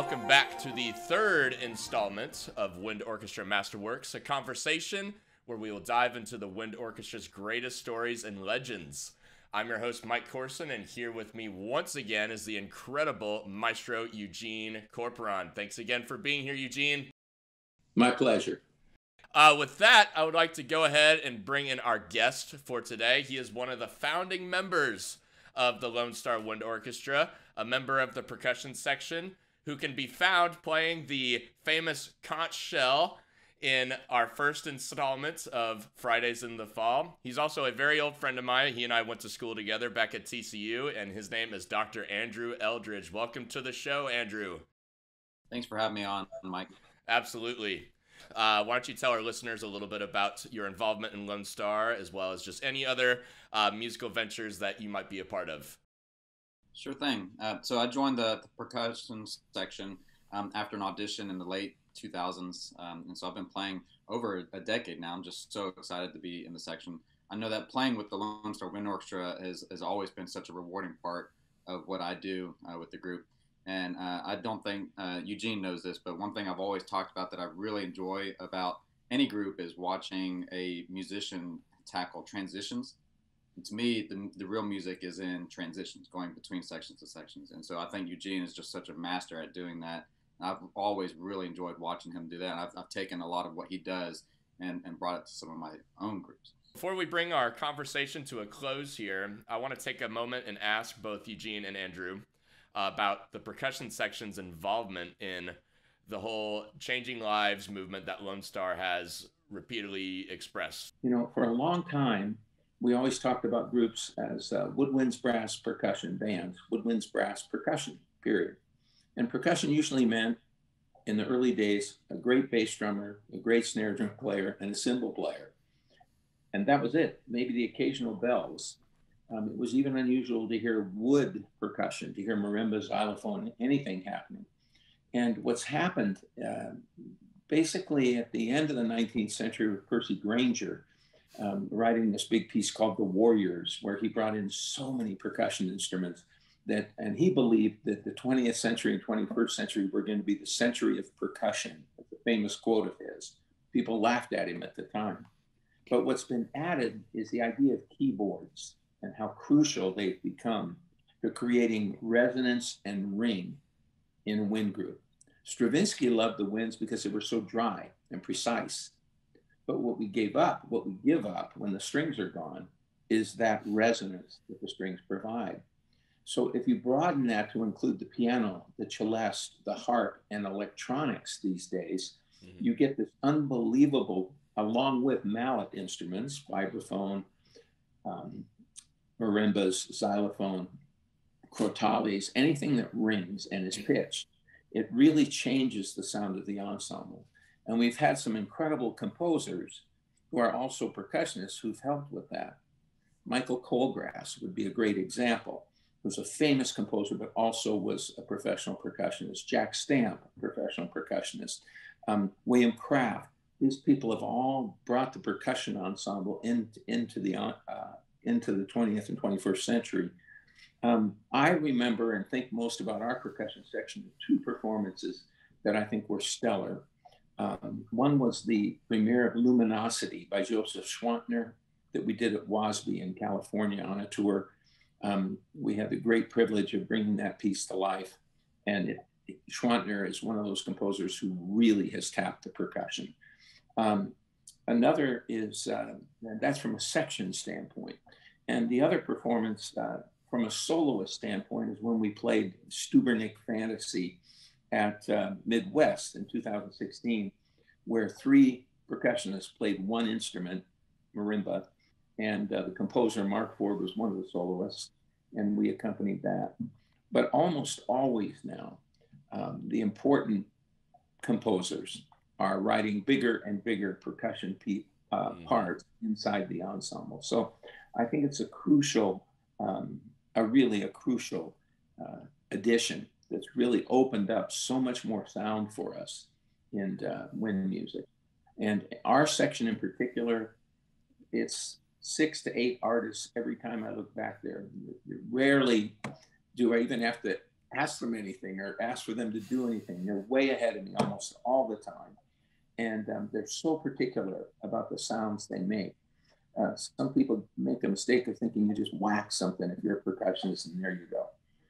welcome back to the third installment of Wind Orchestra Masterworks, a conversation where we will dive into the Wind Orchestra's greatest stories and legends. I'm your host, Mike Korson, and here with me once again is the incredible maestro Eugene Corporon. Thanks again for being here, Eugene. My pleasure. Uh, with that, I would like to go ahead and bring in our guest for today. He is one of the founding members of the Lone Star Wind Orchestra, a member of the percussion section, who can be found playing the famous conch shell in our first installment of Fridays in the Fall. He's also a very old friend of mine. He and I went to school together back at TCU, and his name is Dr. Andrew Eldridge. Welcome to the show, Andrew. Thanks for having me on, Mike. Absolutely. Uh, why don't you tell our listeners a little bit about your involvement in Lone Star, as well as just any other uh, musical ventures that you might be a part of? Sure thing. Uh, so I joined the, the percussion section um, after an audition in the late 2000s. Um, and so I've been playing over a decade now. I'm just so excited to be in the section. I know that playing with the Lone Star Wind Orchestra has, has always been such a rewarding part of what I do uh, with the group. And uh, I don't think uh, Eugene knows this, but one thing I've always talked about that I really enjoy about any group is watching a musician tackle transitions. And to me, the, the real music is in transitions, going between sections to sections. And so I think Eugene is just such a master at doing that I've always really enjoyed watching him do that. I've, I've taken a lot of what he does and, and brought it to some of my own groups. Before we bring our conversation to a close here, I want to take a moment and ask both Eugene and Andrew uh, about the percussion section's involvement in the whole changing lives movement that Lone Star has repeatedly expressed. You know, for a long time, we always talked about groups as uh, woodwinds brass percussion bands, woodwinds brass percussion, period. And percussion usually meant, in the early days, a great bass drummer, a great snare drum player, and a cymbal player. And that was it, maybe the occasional bells. Um, it was even unusual to hear wood percussion, to hear marimba, xylophone, anything happening. And what's happened uh, basically at the end of the 19th century with Percy Grainger, um, writing this big piece called The Warriors, where he brought in so many percussion instruments that, and he believed that the 20th century and 21st century were going to be the century of percussion. A famous quote of his. People laughed at him at the time. But what's been added is the idea of keyboards and how crucial they've become to creating resonance and ring in wind group. Stravinsky loved the winds because they were so dry and precise. But what we gave up, what we give up when the strings are gone, is that resonance that the strings provide. So if you broaden that to include the piano, the celeste, the harp, and electronics these days, mm-hmm. you get this unbelievable, along with mallet instruments, vibraphone, um, marimbas, xylophone, crotales, anything that rings and is pitched. It really changes the sound of the ensemble. And we've had some incredible composers who are also percussionists who've helped with that. Michael Colgrass would be a great example was a famous composer, but also was a professional percussionist. Jack Stamp, professional percussionist. Um, William Kraft. These people have all brought the percussion ensemble in, into the uh, into the 20th and 21st century. Um, I remember and think most about our percussion section two performances that I think were stellar. Um, one was the premiere of Luminosity by Joseph Schwantner that we did at WASBE in California on a tour um, we had the great privilege of bringing that piece to life. And it, Schwantner is one of those composers who really has tapped the percussion. Um, another is, uh, that's from a section standpoint. And the other performance uh, from a soloist standpoint is when we played Stubernic Fantasy at uh, Midwest in 2016, where three percussionists played one instrument, marimba, and uh, the composer Mark Ford was one of the soloists, and we accompanied that. But almost always now, um, the important composers are writing bigger and bigger percussion pe- uh, mm. parts inside the ensemble. So I think it's a crucial, um, a really a crucial uh, addition that's really opened up so much more sound for us in uh, wind music. And our section in particular, it's six to eight artists every time I look back there. Rarely do I even have to ask them anything or ask for them to do anything. They're way ahead of me almost all the time. And um, they're so particular about the sounds they make. Uh, some people make the mistake of thinking you just whack something if you're a percussionist and there you go.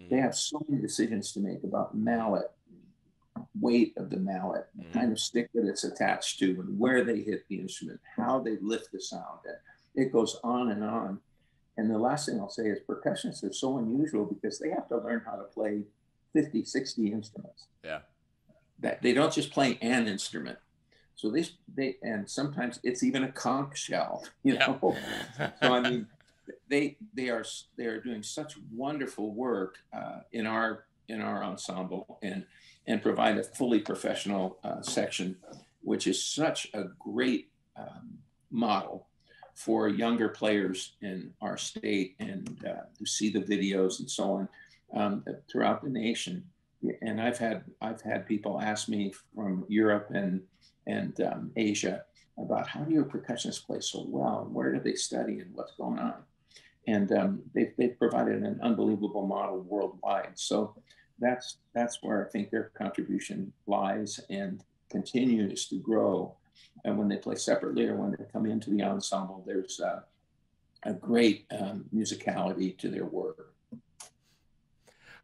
Mm-hmm. They have so many decisions to make about mallet, weight of the mallet, mm-hmm. the kind of stick that it's attached to, and where they hit the instrument, how they lift the sound. And it goes on and on. And the last thing I'll say is percussionists are so unusual because they have to learn how to play 50, 60 instruments. Yeah. That they don't just play an instrument. So they, they and sometimes it's even a conch shell, you know. so I mean, they they are they are doing such wonderful work uh, in our in our ensemble and and provide a fully professional uh, section, which is such a great um, model for younger players in our state and uh, who see the videos and so on um, throughout the nation. And I've had I've had people ask me from Europe and and um, Asia about how do your percussionists play so well and where do they study and what's going on. And um, they've, they've provided an unbelievable model worldwide. So that's that's where I think their contribution lies and continues to grow and when they play separately or when they come into the ensemble, there's a great um, musicality to their work.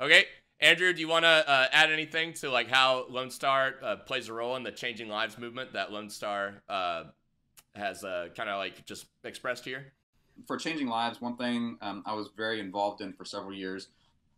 Okay, Andrew, do you want to uh, add anything to like how Lone Star uh, plays a role in the changing lives movement that Lone Star uh, has uh, kind of like just expressed here? For changing lives, one thing um, I was very involved in for several years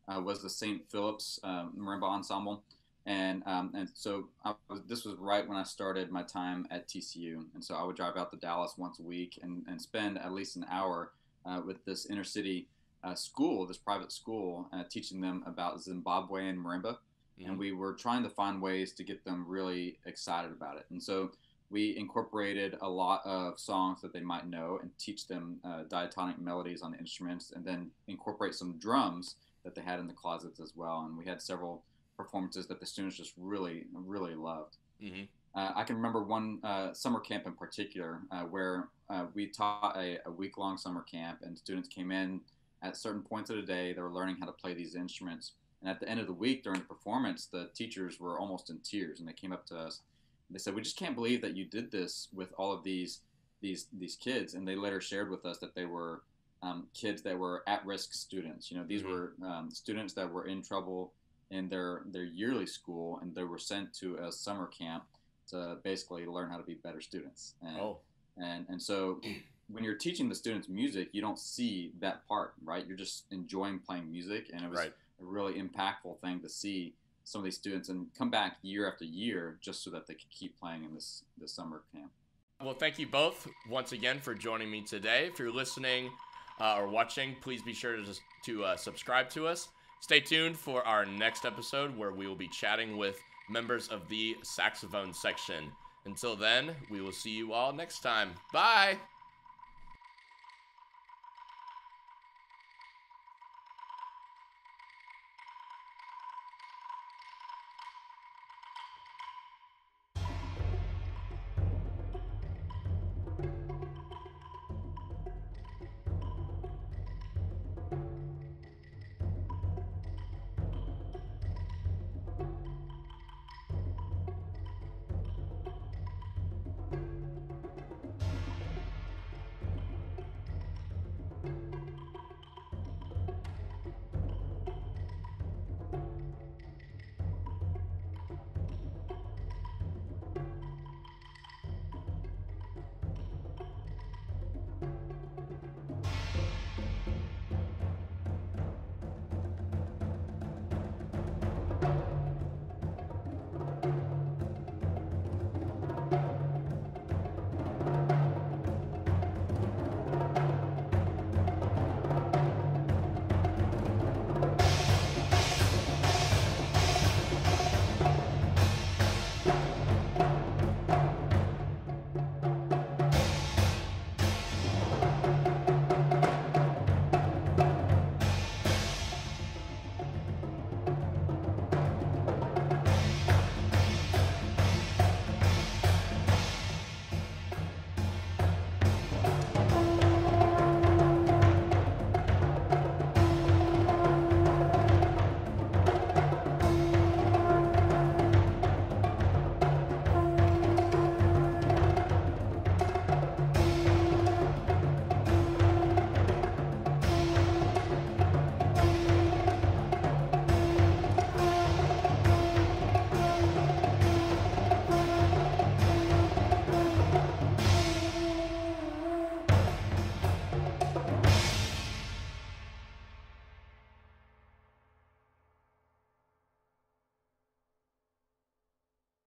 uh, was the St. Philip's Marimba Ensemble and um, and so was, this was right when I started my time at TCU, and so I would drive out to Dallas once a week and, and spend at least an hour uh, with this inner city uh, school, this private school, uh, teaching them about Zimbabwean marimba, mm-hmm. and we were trying to find ways to get them really excited about it, and so we incorporated a lot of songs that they might know and teach them uh, diatonic melodies on the instruments, and then incorporate some drums that they had in the closets as well, and we had several performances that the students just really, really loved. Mm-hmm. Uh, I can remember one uh, summer camp in particular uh, where uh, we taught a, a week long summer camp, and students came in at certain points of the day. They were learning how to play these instruments. And at the end of the week during the performance, the teachers were almost in tears, and they came up to us. They said, "We just can't believe that you did this with all of these these these kids." And they later shared with us that they were um, kids that were at-risk students. You know, these mm-hmm. were um, students that were in trouble in their their yearly school, and they were sent to a summer camp to basically learn how to be better students. And, oh. and and so when you're teaching the students music, you don't see that part, right? You're just enjoying playing music, and it was right. a really impactful thing to see some of these students and come back year after year just so that they could keep playing in this this summer camp. Well, thank you both once again for joining me today. If you're listening uh, or watching, please be sure to to uh, subscribe to us. Stay tuned for our next episode where we will be chatting with members of the saxophone section. Until then, we will see you all next time. Bye!